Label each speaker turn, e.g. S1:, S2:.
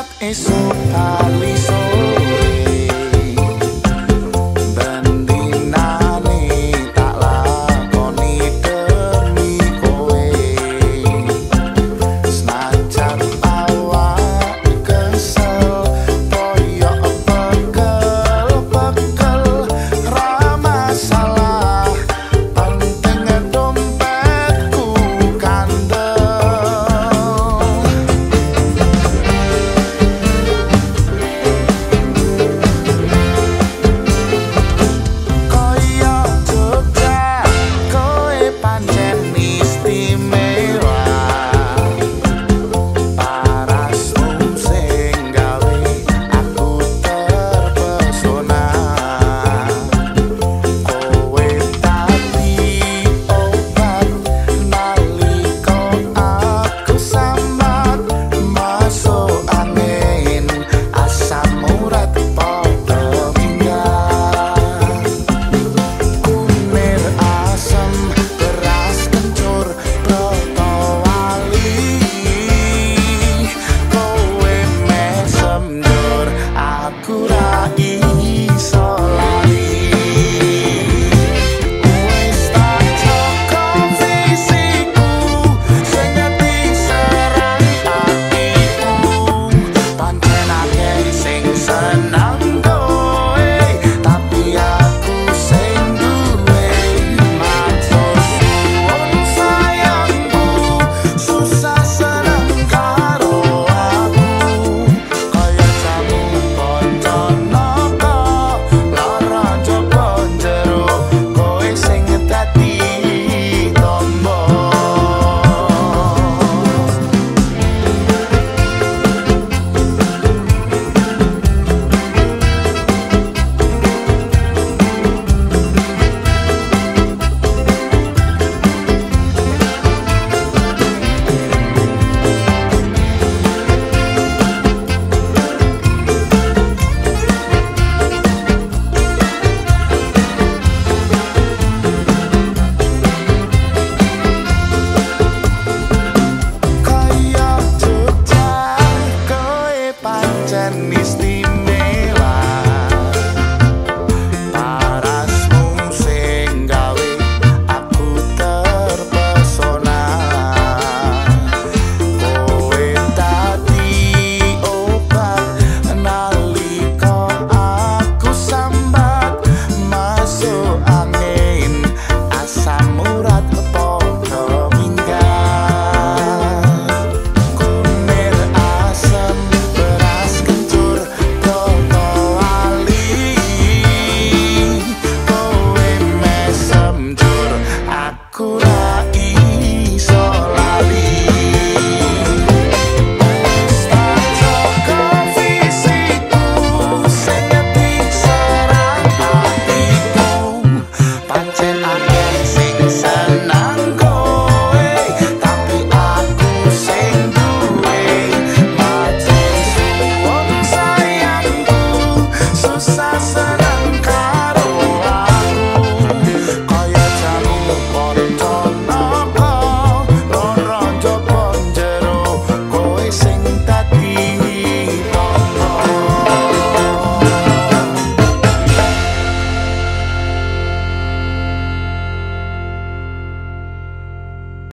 S1: at isulat iso.